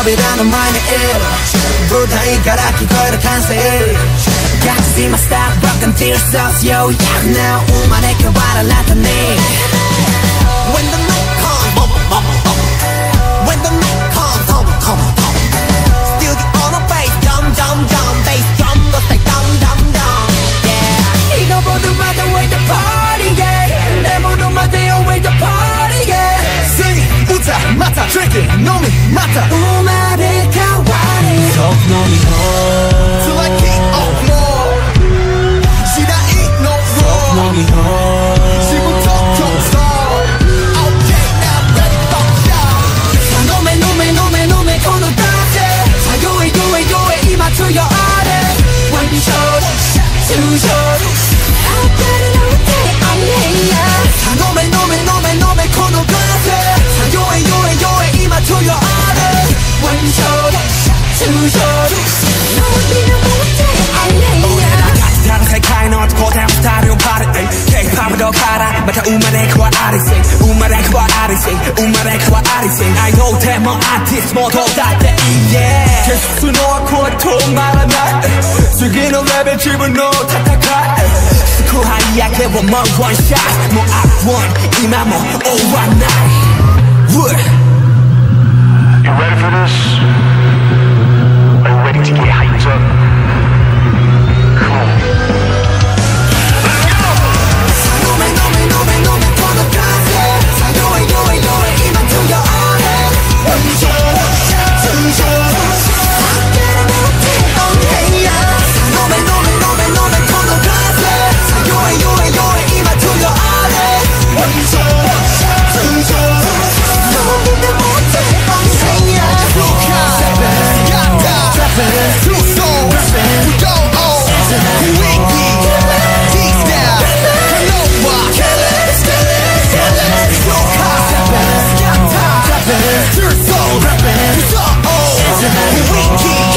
법이라는 말의 일 불타이 가락히 거룩한 세 Got to see my style, broken tears, sauce, yo, yeah, now 오만의 교활을 나타내 When the night comes bubble bubble bubble When the night comes tumble tumble tumble Still the on the bass dum dum dum bass drum the say dum dum dum Yeah 잃어버린 마다 with the party, yeah 내 모르마다 with the party, yeah Sing it 웃자 맡아 drink it 놈이 맡아 wrong 놈 우마레 그와 아리생 I know that my artist 모두 다때 yeah 계속 수놓고 통 말하나 즐기는 랩에 집어넣어 탁탁하 스쿠 하이하게 one more one shot 뭐 up one 이마 뭐 all one night reppin' it all. We keep